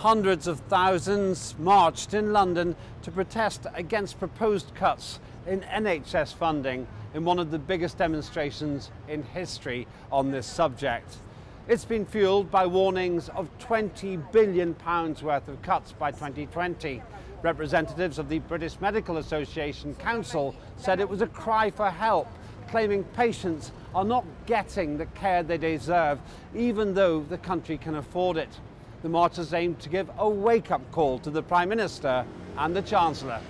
Hundreds of thousands marched in London to protest against proposed cuts in NHS funding in one of the biggest demonstrations in history on this subject. It's been fuelled by warnings of 20 billion pounds worth of cuts by 2020. Representatives of the British Medical Association Council said it was a cry for help, claiming patients are not getting the care they deserve, even though the country can afford it. The marchers aim to give a wake-up call to the Prime Minister and the Chancellor.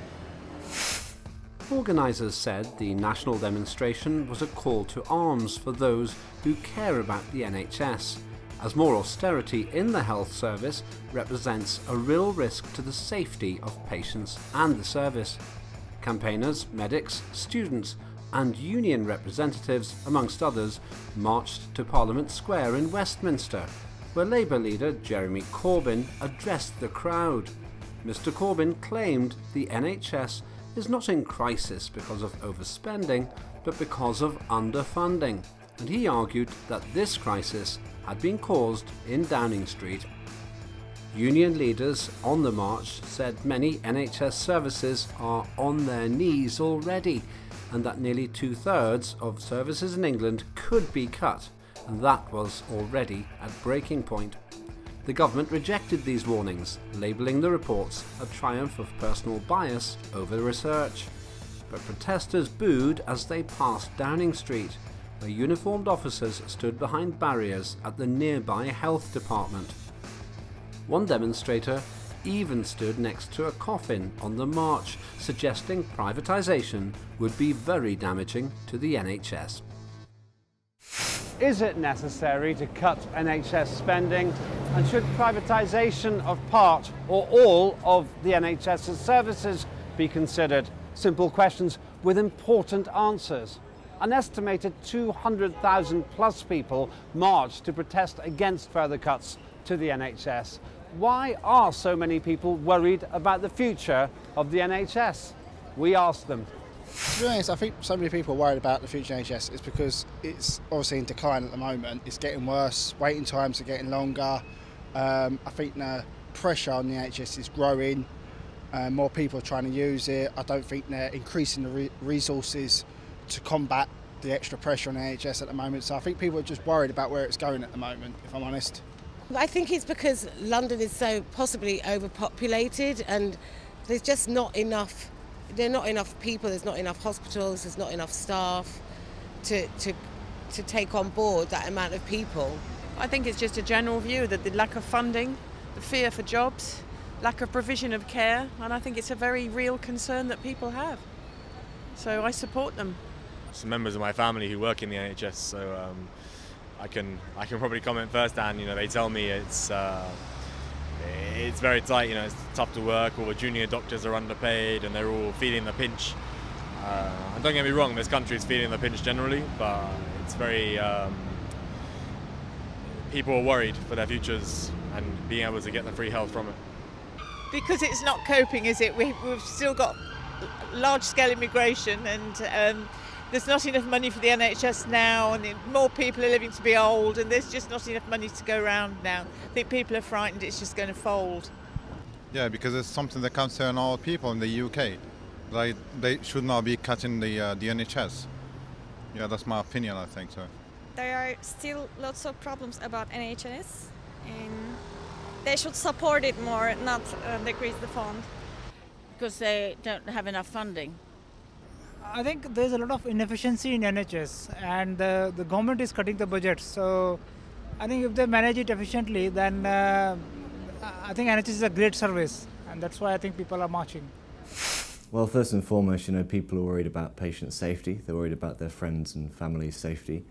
Organisers said the national demonstration was a call to arms for those who care about the NHS, as more austerity in the health service represents a real risk to the safety of patients and the service. Campaigners, medics, students and union representatives, amongst others, marched to Parliament Square in Westminster, where Labour leader Jeremy Corbyn addressed the crowd. Mr Corbyn claimed the NHS is not in crisis because of overspending, but because of underfunding, and he argued that this crisis had been caused in Downing Street. Union leaders on the march said many NHS services are on their knees already, and that nearly two thirds of services in England could be cut, and that was already at breaking point. The government rejected these warnings, labelling the reports a triumph of personal bias over the research. But protesters booed as they passed Downing Street, where uniformed officers stood behind barriers at the nearby health department. One demonstrator even stood next to a coffin on the march, suggesting privatisation would be very damaging to the NHS. Is it necessary to cut NHS spending? And should privatisation of part or all of the NHS's services be considered? Simple questions with important answers. An estimated 200,000 plus people marched to protest against further cuts to the NHS. Why are so many people worried about the future of the NHS? We asked them. To be honest, I think so many people are worried about the future NHS is because it's obviously in decline at the moment. It's getting worse, waiting times are getting longer. Um, I think the pressure on the NHS is growing. Uh, more people are trying to use it. I don't think they're increasing the re resources to combat the extra pressure on the NHS at the moment. So I think people are just worried about where it's going at the moment, if I'm honest. I think it's because London is so possibly overpopulated and there's just not enough there are not enough people, there's not enough hospitals, there's not enough staff to, to, to take on board that amount of people. I think it's just a general view that the lack of funding, the fear for jobs, lack of provision of care, and I think it's a very real concern that people have. So I support them. Some members of my family who work in the NHS, so um, I can I can probably comment firsthand. You know, they tell me it's uh, it's very tight. You know, it's tough to work. All the junior doctors are underpaid, and they're all feeling the pinch. Uh, and don't get me wrong, this country is feeling the pinch generally, but it's very um, people are worried for their futures and being able to get the free health from it. Because it's not coping, is it? We, have still got large-scale immigration and. Um, there's not enough money for the NHS now, and more people are living to be old, and there's just not enough money to go around now. I think people are frightened it's just going to fold. Yeah, because it's something that concerns all people in the UK. Like they should not be cutting the uh, the NHS. Yeah, that's my opinion. I think so. There are still lots of problems about NHS, and they should support it more, not uh, decrease the fund. Because they don't have enough funding. I think there's a lot of inefficiency in NHS, and the, the government is cutting the budget. So, I think if they manage it efficiently, then uh, I think NHS is a great service, and that's why I think people are marching. Well, first and foremost, you know, people are worried about patient safety. They're worried about their friends and family's safety.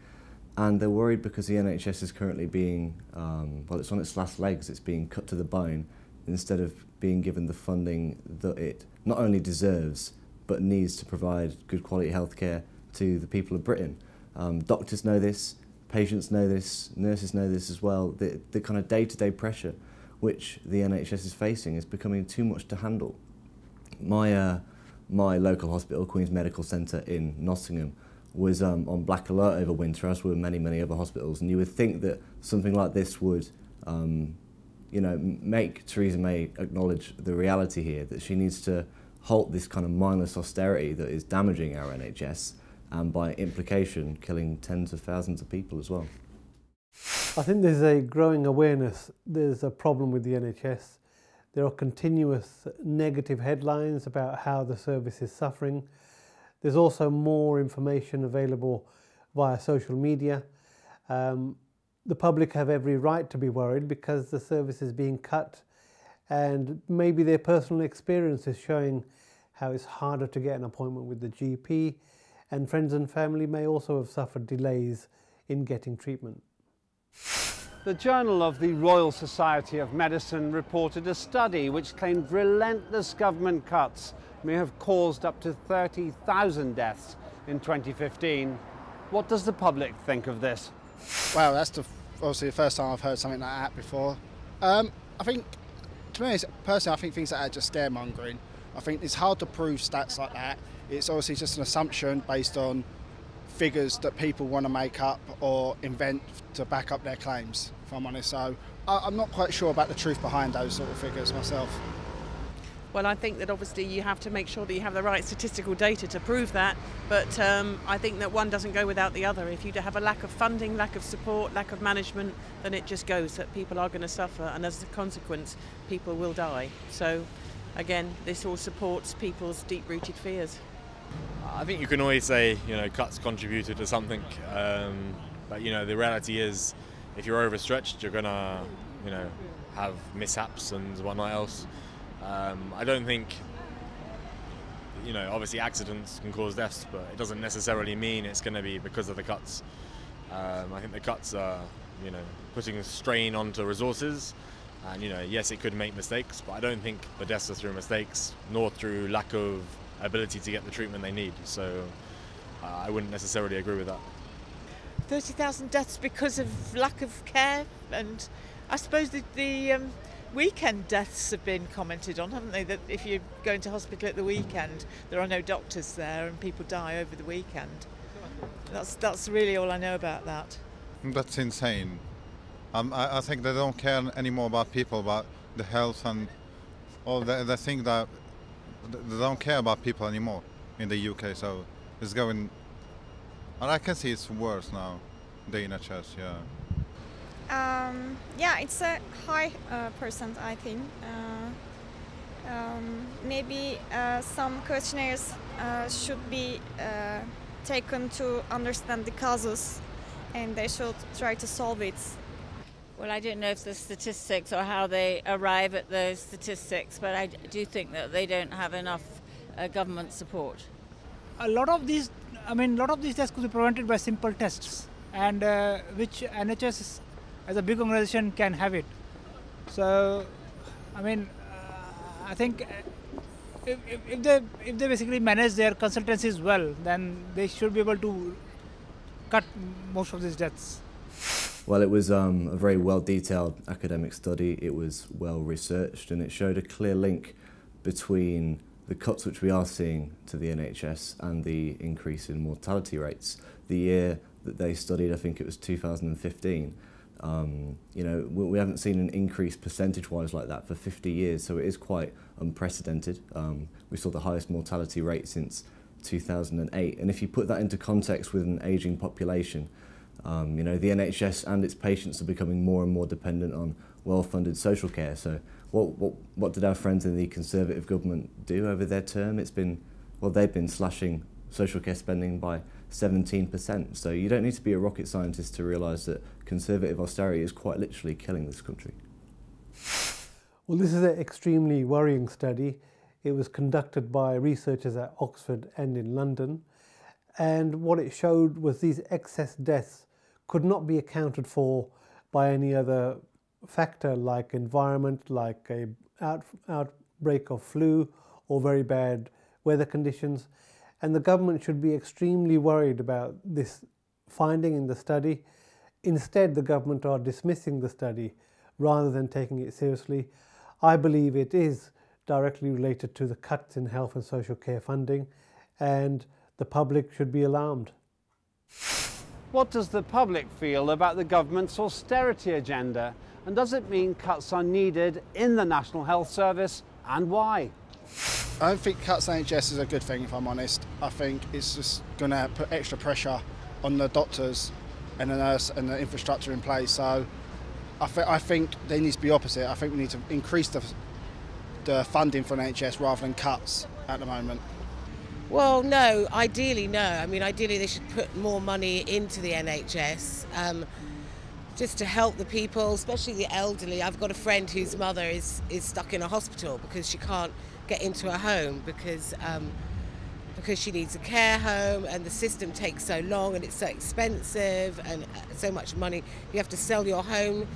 And they're worried because the NHS is currently being, um, well, it's on its last legs. It's being cut to the bone instead of being given the funding that it not only deserves, but needs to provide good quality healthcare to the people of Britain. Um, doctors know this, patients know this, nurses know this as well. The, the kind of day-to-day pressure which the NHS is facing is becoming too much to handle. My, uh, my local hospital, Queen's Medical Centre in Nottingham, was um, on black alert over winter, as were many, many other hospitals. And you would think that something like this would um, you know, make Theresa May acknowledge the reality here that she needs to halt this kind of mindless austerity that is damaging our NHS and by implication killing tens of thousands of people as well. I think there's a growing awareness there's a problem with the NHS. There are continuous negative headlines about how the service is suffering. There's also more information available via social media. Um, the public have every right to be worried because the service is being cut and maybe their personal experience is showing how it's harder to get an appointment with the GP and friends and family may also have suffered delays in getting treatment. The Journal of the Royal Society of Medicine reported a study which claimed relentless government cuts may have caused up to 30,000 deaths in 2015. What does the public think of this? Well, that's the, obviously the first time I've heard something like that before. Um, I think, to personally, I think things like that are just scaremongering. I think it's hard to prove stats like that. It's obviously just an assumption based on figures that people want to make up or invent to back up their claims, if I'm honest. So I, am not quite sure about the truth behind those sort of figures myself. Well, I think that obviously you have to make sure that you have the right statistical data to prove that, but um, I think that one doesn't go without the other. If you have a lack of funding, lack of support, lack of management, then it just goes that people are going to suffer, and as a consequence, people will die. So, again, this all supports people's deep rooted fears. I think you can always say, you know, cuts contributed to something, um, but you know, the reality is, if you're overstretched, you're gonna, you know, have mishaps and whatnot else. Um, I don't think, you know, obviously accidents can cause deaths, but it doesn't necessarily mean it's going to be because of the cuts. Um, I think the cuts are, you know, putting a strain onto resources. And, you know, yes, it could make mistakes, but I don't think the deaths are through mistakes, nor through lack of ability to get the treatment they need. So uh, I wouldn't necessarily agree with that. 30,000 deaths because of lack of care, and I suppose the, the um, weekend deaths have been commented on, haven't they? That if you go into hospital at the weekend, there are no doctors there and people die over the weekend. That's, that's really all I know about that. That's insane. Um, I, I, think they don't care anymore about people, about the health and all the, the thing that they don't care about people anymore in the UK. So it's going, and I can see it's worse now, the NHS. Yeah. Um, yeah, it's a high uh, percent, I think. Uh, um, maybe uh, some questionnaires uh, should be uh, taken to understand the causes, and they should try to solve it. Well, I don't know if the statistics or how they arrive at those statistics, but I do think that they don't have enough uh, government support. A lot of these, I mean, a lot of these tests could be prevented by simple tests, and uh, which NHS, as a big organization, can have it. So, I mean, uh, I think uh, if, if, they if they basically manage their consultancies well, then they should be able to cut most of these deaths. Well, it was um, a very well detailed academic study. It was well researched and it showed a clear link between the cuts which we are seeing to the NHS and the increase in mortality rates. The year that they studied, I think it was 2015, Um, you know, we, we, haven't seen an increase percentage-wise like that for 50 years, so it is quite unprecedented. Um, we saw the highest mortality rate since 2008, and if you put that into context with an ageing population, um, you know, the NHS and its patients are becoming more and more dependent on well-funded social care. So what, what, what did our friends in the Conservative government do over their term? It's been, well, they've been slashing social care spending by 17%. So you don't need to be a rocket scientist to realise that Conservative austerity is quite literally killing this country. Well, this is an extremely worrying study. It was conducted by researchers at Oxford and in London. And what it showed was these excess deaths could not be accounted for by any other factor like environment, like a out, outbreak of flu or very bad weather conditions. And the government should be extremely worried about this finding in the study. Instead, the government are dismissing the study rather than taking it seriously. I believe it is directly related to the cuts in health and social care funding, and the public should be alarmed. What does the public feel about the government's austerity agenda And does it mean cuts are needed in the National Health Service and why? I don't think cuts NHS is a good thing, if I'm honest. I think it's just going to put extra pressure on the doctors and the nurse and the infrastructure in place. So I, th- I think they need to be opposite. I think we need to increase the, the funding for NHS rather than cuts at the moment. Well, no, ideally, no. I mean, ideally, they should put more money into the NHS um, just to help the people, especially the elderly. I've got a friend whose mother is, is stuck in a hospital because she can't get into a home because um, because she needs a care home and the system takes so long and it's so expensive and uh, so much money. You have to sell your home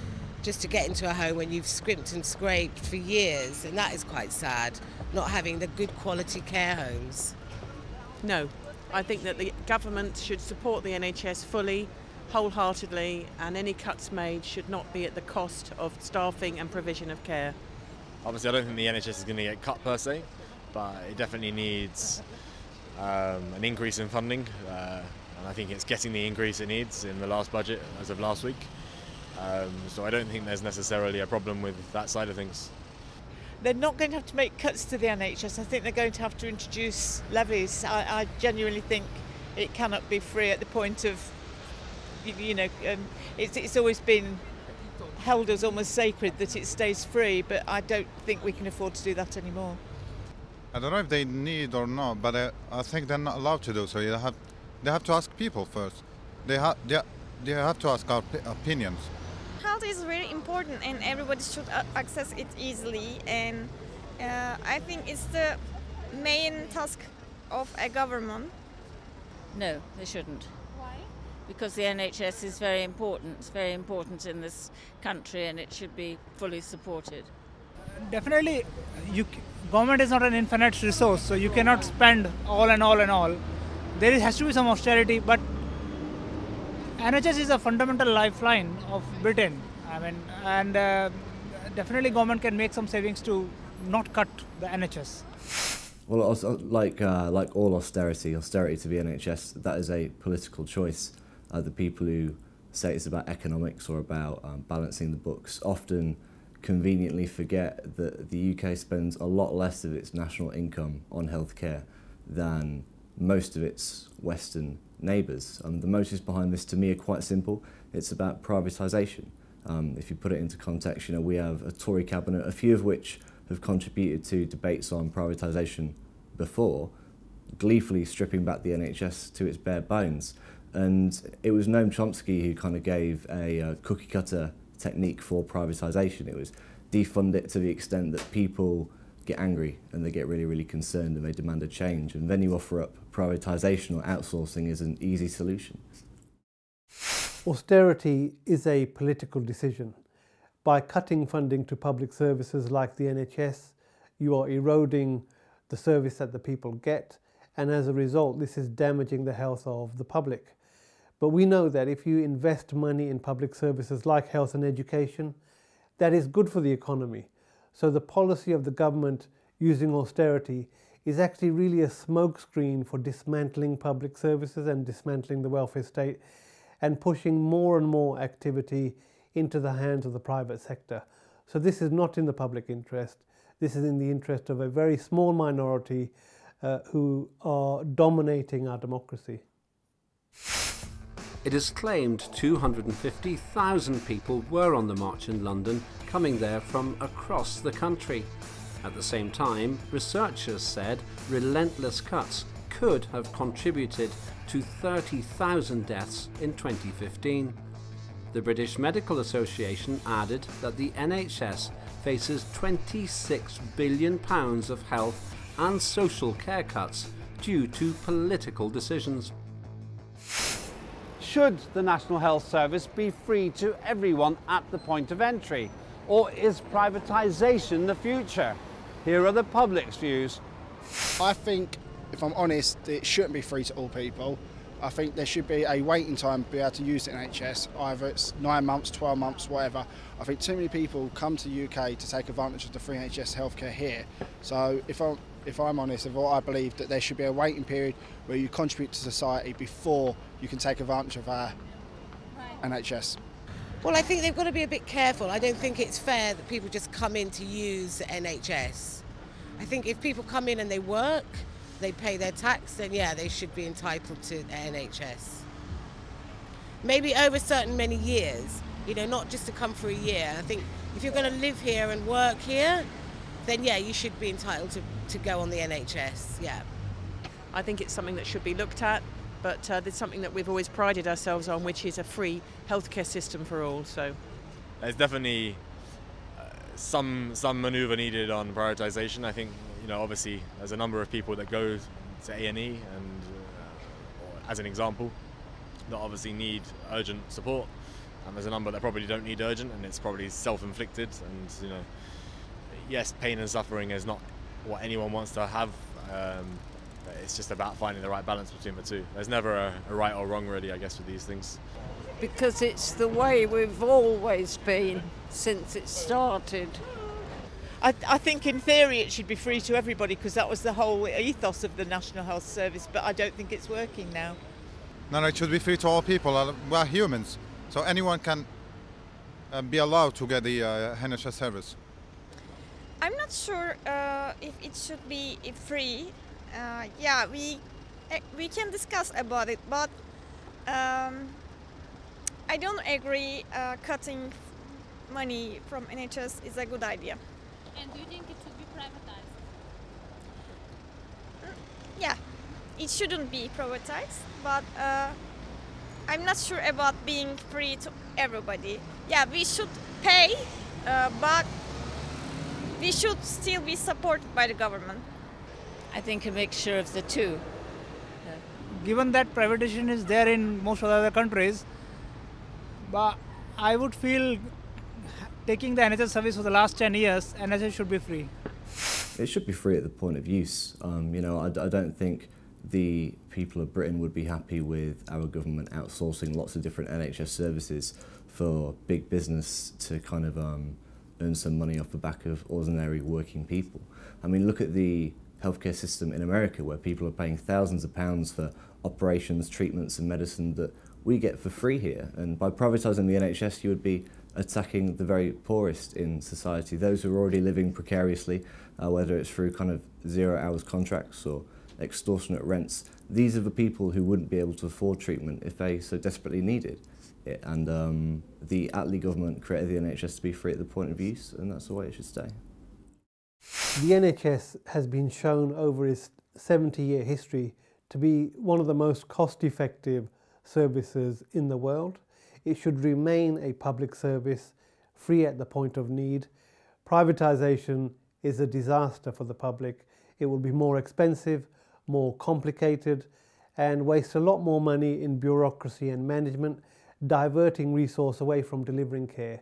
just to get into a home when you've scrimped and scraped for years, and that is quite sad. Not having the good quality care homes. No, I think that the government should support the NHS fully, wholeheartedly, and any cuts made should not be at the cost of staffing and provision of care. Obviously, I don't think the NHS is going to get cut per se, but it definitely needs um, an increase in funding, uh, and I think it's getting the increase it needs in the last budget as of last week. Um, so I don't think there's necessarily a problem with that side of things. They're not going to have to make cuts to the NHS. I think they're going to have to introduce levies. I, I genuinely think it cannot be free at the point of, you, you know, um, it's, it's always been held as almost sacred that it stays free, but I don't think we can afford to do that anymore. I don't know if they need or not, but I, I think they're not allowed to do so. You have, they have to ask people first. They, ha- they, they have to ask our opinions. Health is very important and everybody should access it easily and uh, I think it's the main task of a government. No, they shouldn't. Why? Because the NHS is very important. It's very important in this country and it should be fully supported. Definitely, you, government is not an infinite resource, so you cannot spend all and all and all. There is, has to be some austerity, but NHS is a fundamental lifeline of Britain. I mean, and uh, definitely government can make some savings to not cut the NHS. Well, also, like uh, like all austerity, austerity to the NHS, that is a political choice. The people who say it's about economics or about um, balancing the books often conveniently forget that the UK spends a lot less of its national income on healthcare than most of its Western neighbours. Um, the motives behind this, to me, are quite simple. It's about privatisation. Um, if you put it into context, you know, we have a Tory cabinet, a few of which have contributed to debates on privatisation before, gleefully stripping back the NHS to its bare bones. And it was Noam Chomsky who kind of gave a uh, cookie cutter technique for privatisation. It was defund it to the extent that people get angry and they get really, really concerned and they demand a change. And then you offer up privatisation or outsourcing as an easy solution. Austerity is a political decision. By cutting funding to public services like the NHS, you are eroding the service that the people get, and as a result, this is damaging the health of the public. But we know that if you invest money in public services like health and education, that is good for the economy. So the policy of the government using austerity is actually really a smokescreen for dismantling public services and dismantling the welfare state and pushing more and more activity into the hands of the private sector. So this is not in the public interest. This is in the interest of a very small minority uh, who are dominating our democracy. It is claimed 250,000 people were on the march in London, coming there from across the country. At the same time, researchers said relentless cuts could have contributed to 30,000 deaths in 2015. The British Medical Association added that the NHS faces £26 billion of health and social care cuts due to political decisions. Should the National Health Service be free to everyone at the point of entry? Or is privatisation the future? Here are the public's views. I think, if I'm honest, it shouldn't be free to all people. I think there should be a waiting time to be able to use the NHS, either it's nine months, 12 months, whatever. I think too many people come to the UK to take advantage of the free NHS healthcare here. So if I'm, if I'm honest, of what I believe that there should be a waiting period where you contribute to society before you can take advantage of our NHS. Well, I think they've got to be a bit careful. I don't think it's fair that people just come in to use the NHS. I think if people come in and they work, they pay their tax, then yeah, they should be entitled to the NHS. Maybe over certain many years, you know, not just to come for a year. I think if you're going to live here and work here, then yeah, you should be entitled to, to go on the NHS, yeah. I think it's something that should be looked at, but uh, there's something that we've always prided ourselves on, which is a free healthcare system for all. So there's definitely uh, some some manoeuvre needed on prioritisation. I think you know obviously there's a number of people that go to A and E, and uh, as an example, that obviously need urgent support, and there's a number that probably don't need urgent, and it's probably self-inflicted, and you know, yes, pain and suffering is not what anyone wants to have. Um, it's just about finding the right balance between the two. There's never a, a right or wrong, really, I guess, with these things. Because it's the way we've always been since it started. I, I, think in theory it should be free to everybody because that was the whole ethos of the National Health Service, but I don't think it's working now. No, no, it should be free to all people. We're humans, so anyone can uh, be allowed to get the uh, NHS service. I'm not sure uh, if it should be free uh, yeah, we eh, we can discuss about it, but um, I don't agree uh, cutting money from NHS is a good idea. And do you think it should be privatized? Mm, yeah, it shouldn't be privatized, but uh, I'm not sure about being free to everybody. Yeah, we should pay, uh, but we should still be supported by the government. I think a mixture of the two. Given that privatization is there in most of the other countries, but I would feel taking the NHS service for the last 10 years, NHS should be free. It should be free at the point of use. Um, you know, I, I don't think the people of Britain would be happy with our government outsourcing lots of different NHS services for big business to kind of um, earn some money off the back of ordinary working people. I mean, look at the healthcare system in America where people are paying thousands of pounds for operations, treatments and medicine that we get for free here. And by privatising the NHS, you would be attacking the very poorest in society, those who are already living precariously, uh, whether it's through kind of zero hours contracts or extortionate rents. These are the people who wouldn't be able to afford treatment if they so desperately needed it. And um, the Attlee government created the NHS to be free at the point of use, and that's the way it should stay. The NHS has been shown over its 70 year history to be one of the most cost effective services in the world. It should remain a public service, free at the point of need. Privatisation is a disaster for the public. It will be more expensive, more complicated, and waste a lot more money in bureaucracy and management, diverting resource away from delivering care.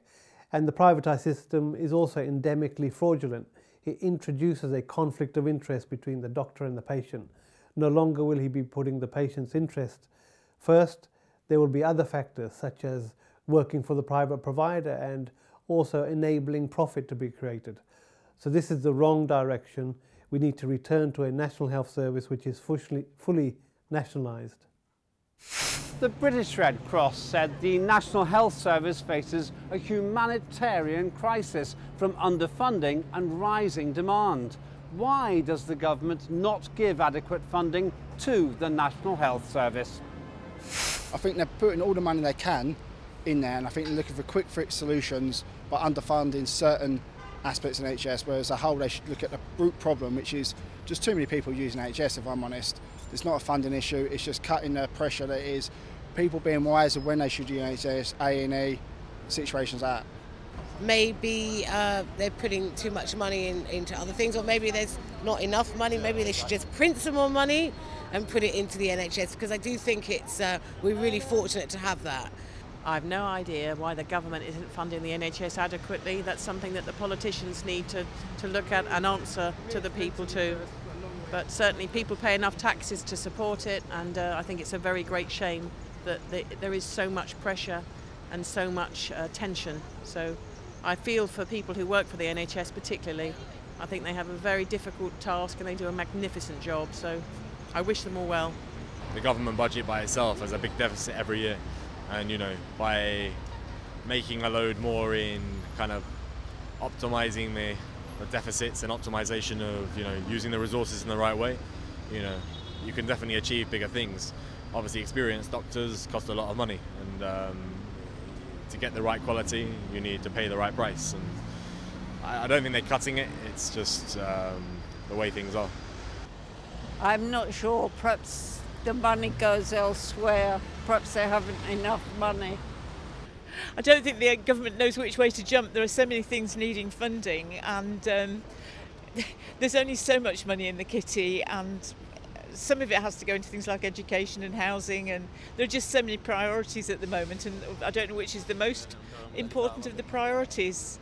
And the privatised system is also endemically fraudulent it introduces a conflict of interest between the doctor and the patient. No longer will he be putting the patient's interest first. There will be other factors such as working for the private provider and also enabling profit to be created. So this is the wrong direction. We need to return to a national health service which is fully, fully nationalised. The British Red Cross said the National Health Service faces a humanitarian crisis from underfunding and rising demand. Why does the government not give adequate funding to the National Health Service? I think they're putting all the money they can in there and I think they're looking for quick fix solutions by underfunding certain aspects in NHS, whereas as a whole they should look at the root problem, which is just too many people using NHS, if I'm honest. It's not a funding issue, it's just cutting the pressure that is people being wiser when they should use NHS, A&E, situations like that. Maybe uh, they're putting too much money in, into other things, or maybe there's not enough money. Maybe they should just print some more money and put it into the NHS because I do think it's uh, we're really fortunate to have that. I have no idea why the government isn't funding the NHS adequately. That's something that the politicians need to, to look at and answer to the people too. But certainly people pay enough taxes to support it, and uh, I think it's a very great shame that there is so much pressure and so much uh, tension. So I feel for people who work for the NHS particularly. I think they have a very difficult task and they do a magnificent job. So I wish them all well. The government budget by itself has a big deficit every year, and you know by making a load more in kind of optimizing the, the deficits and optimization of you know using the resources in the right way, you know, you can definitely achieve bigger things. Obviously, experienced doctors cost a lot of money, and um, to get the right quality, you need to pay the right price. And I, I don't think they're cutting it. It's just um, the way things are. I'm not sure. Perhaps the money goes elsewhere. Perhaps they haven't enough money. I don't think the government knows which way to jump. There are so many things needing funding, and um, there's only so much money in the kitty, and some of it has to go into things like education and housing, and there are just so many priorities at the moment, and I don't know which is the most important of the priorities.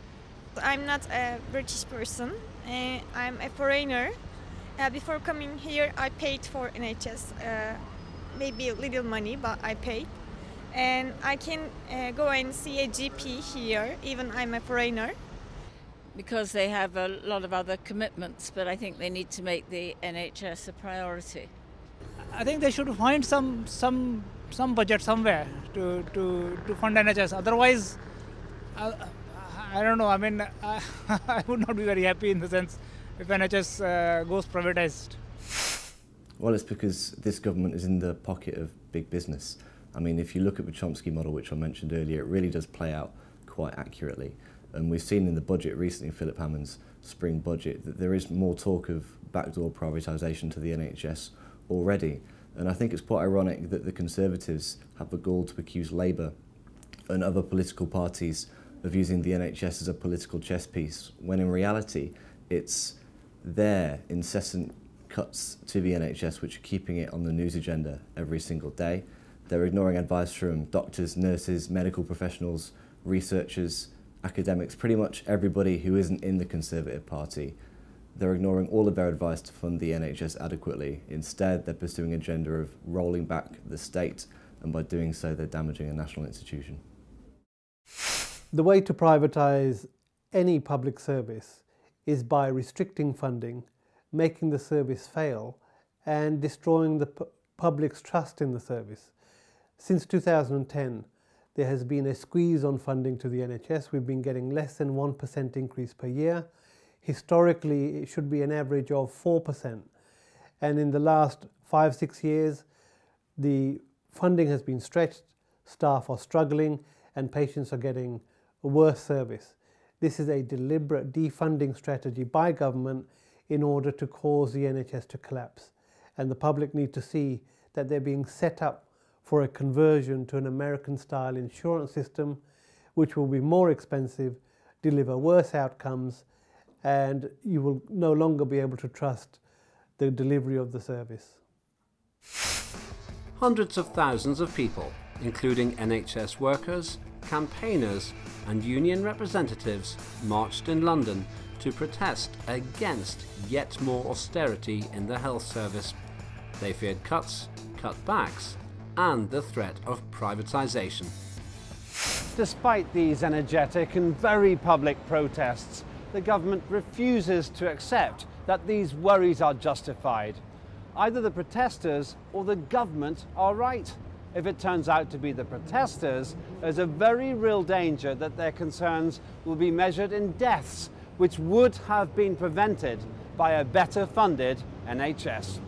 I'm not a British person. Uh, I'm a foreigner. Uh, before coming here, I paid for NHS. Uh, maybe a little money, but I paid. And I can uh, go and see a GP here, even I'm a foreigner. Because they have a lot of other commitments, but I think they need to make the NHS a priority. I think they should find some some some budget somewhere to to, to fund NHS. Otherwise, uh, I don't know. I mean, I, I would not be very happy in the sense if NHS uh, goes privatized. Well, it's because this government is in the pocket of big business. I mean, if you look at the Chomsky model, which I mentioned earlier, it really does play out quite accurately. And we've seen in the budget recently, Philip Hammond's spring budget, that there is more talk of backdoor privatisation to the NHS already. And I think it's quite ironic that the Conservatives have the gall to accuse Labour and other political parties of using the NHS as a political chess piece, when in reality, it's their incessant cuts to the NHS which are keeping it on the news agenda every single day. They're ignoring advice from doctors, nurses, medical professionals, researchers, academics, pretty much everybody who isn't in the Conservative Party. They're ignoring all of their advice to fund the NHS adequately. Instead, they're pursuing an agenda of rolling back the state, and by doing so, they're damaging a national institution. The way to privatise any public service is by restricting funding, making the service fail, and destroying the public's trust in the service. Since 2010, there has been a squeeze on funding to the NHS. We've been getting less than 1% increase per year. Historically, it should be an average of 4%. And in the last five, six years, the funding has been stretched, staff are struggling, and patients are getting worse service. This is a deliberate defunding strategy by government in order to cause the NHS to collapse. And the public need to see that they're being set up for a conversion to an American style insurance system, which will be more expensive, deliver worse outcomes, and you will no longer be able to trust the delivery of the service. Hundreds of thousands of people, including NHS workers, campaigners, and union representatives, marched in London to protest against yet more austerity in the health service. They feared cuts, cutbacks, and the threat of privatisation. Despite these energetic and very public protests, the government refuses to accept that these worries are justified. Either the protesters or the government are right. If it turns out to be the protesters, there's a very real danger that their concerns will be measured in deaths, which would have been prevented by a better funded NHS.